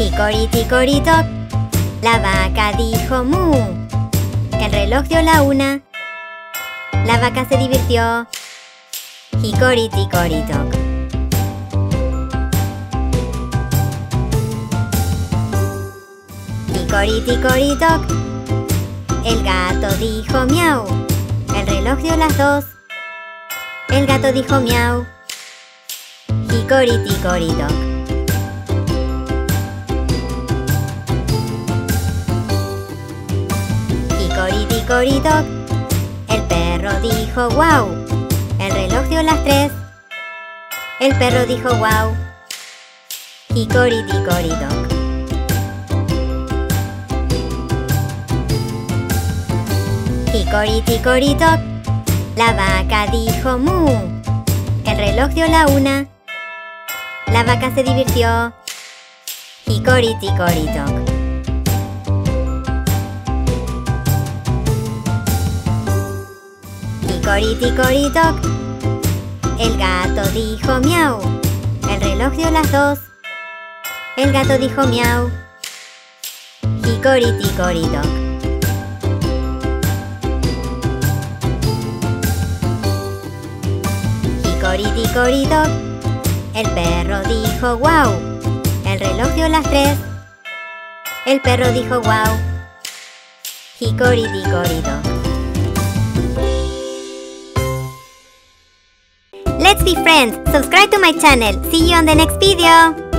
Hicori toc, la vaca dijo mu. El reloj dio la una. La vaca se divirtió. Hicori toc. Hicori toc. El gato dijo miau. El reloj dio las dos. El gato dijo miau. Hicori toc. Coritoc. El perro dijo wow. El reloj dio las tres. El perro dijo wow. Hicoriti coritoc. Hicoriti coritoc. La vaca dijo mu. El reloj dio la una. La vaca se divirtió. Hicoriti coritoc. Coriti coritoc. El gato dijo miau. El reloj dio las dos. El gato dijo miau. Hicoriti coritoc. Hicoriti coritoc. El perro dijo wow. El reloj dio las tres. El perro dijo wow. Hicoriti Let's be friends. Subscribe to my channel. See you on the next video.